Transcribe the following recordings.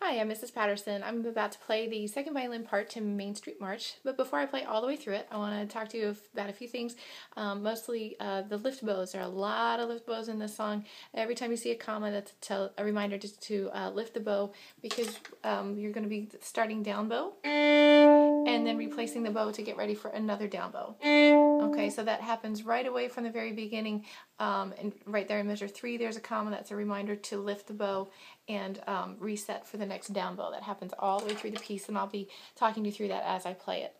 Hi, I'm Mrs. Patterson. I'm about to play the second violin part to Main Street March, but before I play all the way through it, I want to talk to you about a few things. Um, mostly uh, the lift bows. There are a lot of lift bows in this song. Every time you see a comma, that's a, tell, a reminder just to uh, lift the bow because um, you're going to be starting down bow and then replacing the bow to get ready for another down bow. Okay, so that happens right away from the very beginning. Um, and right there in measure three, there's a comma that's a reminder to lift the bow and um, reset for the next down bow. That happens all the way through the piece, and I'll be talking you through that as I play it.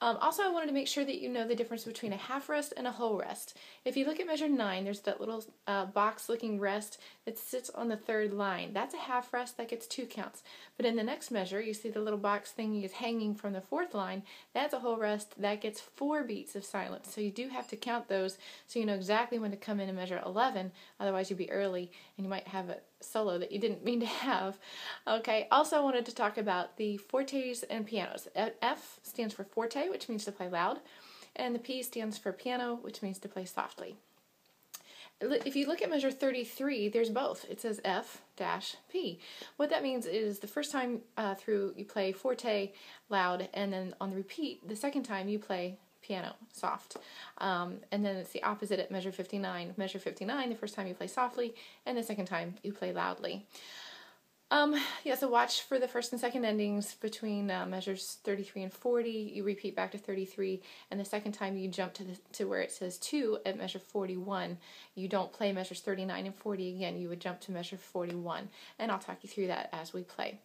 Um, also, I wanted to make sure that you know the difference between a half rest and a whole rest. If you look at measure nine, there's that little uh, box-looking rest that sits on the third line. That's a half rest that gets two counts. But in the next measure, you see the little box thingy is hanging from the fourth line. That's a whole rest that gets four beats of silence. So you do have to count those so you know exactly when to come in and measure 11. Otherwise, you'd be early and you might have a solo that you didn't mean to have. Okay, also I wanted to talk about the fortes and pianos. F stands for forte, which means to play loud, and the P stands for piano, which means to play softly. If you look at measure 33, there's both. It says F dash P. What that means is the first time uh, through you play forte loud, and then on the repeat, the second time you play piano, soft. Um, and then it's the opposite at measure 59. Measure 59, the first time you play softly, and the second time you play loudly. Um, yeah, so watch for the first and second endings between uh, measures 33 and 40. You repeat back to 33, and the second time you jump to the, to where it says 2 at measure 41. You don't play measures 39 and 40 again. You would jump to measure 41, and I'll talk you through that as we play.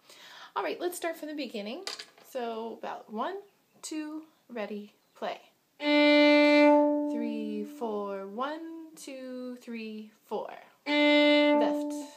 All right, let's start from the beginning. So about one, two, ready, play. Three, four, one, two, three, four. Lift.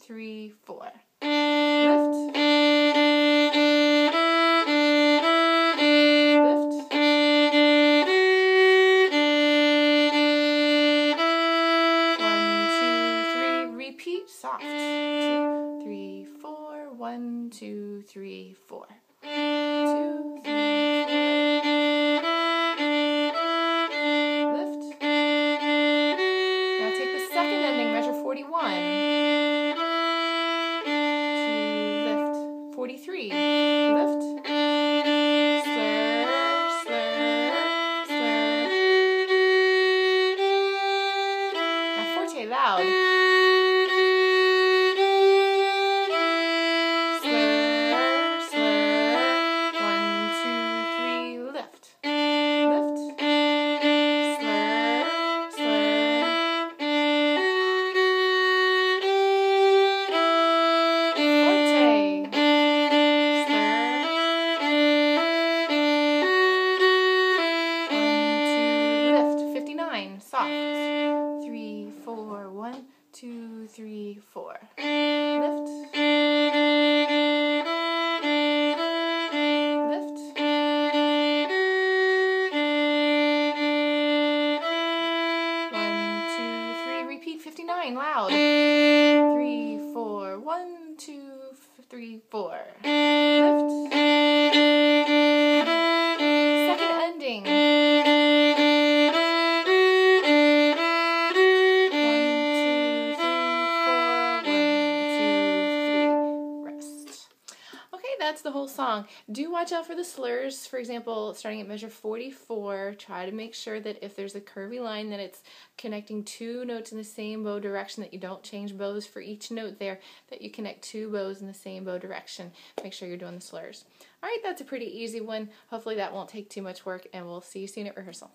three, four. Lift. Lift. One, two, three. Repeat soft. Two, three, four. One, two, three, four. loud. three, four. Song. Do watch out for the slurs. For example, starting at measure 44, try to make sure that if there's a curvy line that it's connecting two notes in the same bow direction, that you don't change bows for each note there, that you connect two bows in the same bow direction. Make sure you're doing the slurs. All right, that's a pretty easy one. Hopefully that won't take too much work and we'll see you soon at rehearsal.